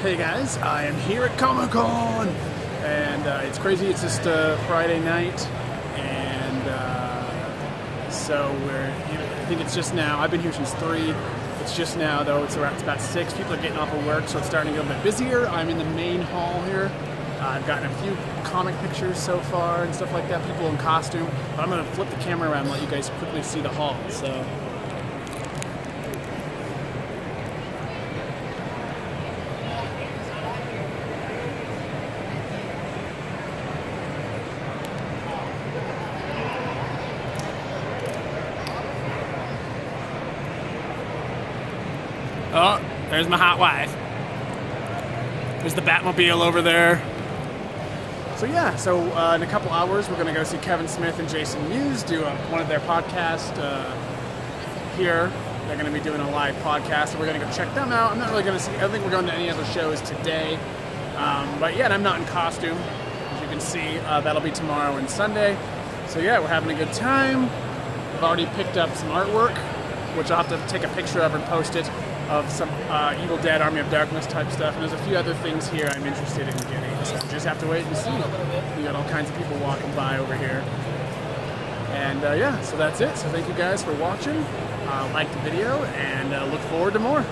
Hey guys, I am here at Comic Con, and uh, it's crazy. It's just uh, Friday night, and uh, so we're. I think it's just now. I've been here since three. It's just now though. It's around. It's about six. People are getting off of work, so it's starting to get a bit busier. I'm in the main hall here. I've gotten a few comic pictures so far and stuff like that. People in costume. But I'm gonna flip the camera around and let you guys quickly see the hall. So. Oh, there's my hot wife. There's the Batmobile over there. So yeah, so uh, in a couple hours we're gonna go see Kevin Smith and Jason Mewes do a, one of their podcasts uh, here. They're gonna be doing a live podcast, and we're gonna go check them out. I'm not really gonna see. I don't think we're going to any other shows today. Um, but yeah, and I'm not in costume, as you can see. Uh, that'll be tomorrow and Sunday. So yeah, we're having a good time. I've already picked up some artwork, which I'll have to take a picture of and post it, of some uh, Evil Dead, Army of Darkness type stuff. And there's a few other things here I'm interested in getting. So just have to wait and see. We got all kinds of people walking by over here. And uh, yeah, so that's it. So thank you guys for watching. Uh, like the video and uh, look forward to more.